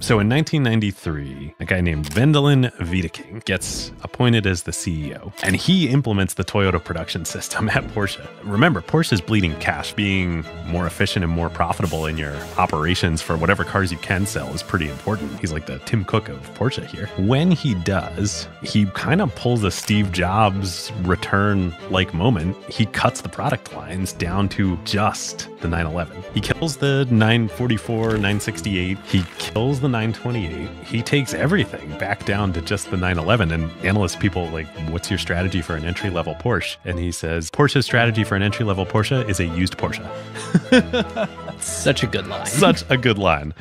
So in 1993, a guy named Wendelin Wiedeking gets appointed as the CEO, and he implements the Toyota production system at Porsche. Remember, Porsche is bleeding cash. Being more efficient and more profitable in your operations for whatever cars you can sell is pretty important. He's like the Tim Cook of Porsche here. When he does, he kind of pulls a Steve Jobs return like moment. He cuts the product lines down to just the 911. He kills the 944, 968. He kills the 928. He takes everything back down to just the 911. And analyst people like, what's your strategy for an entry level Porsche? And he says, Porsche's strategy for an entry level Porsche is a used Porsche. Such a good line. Such a good line.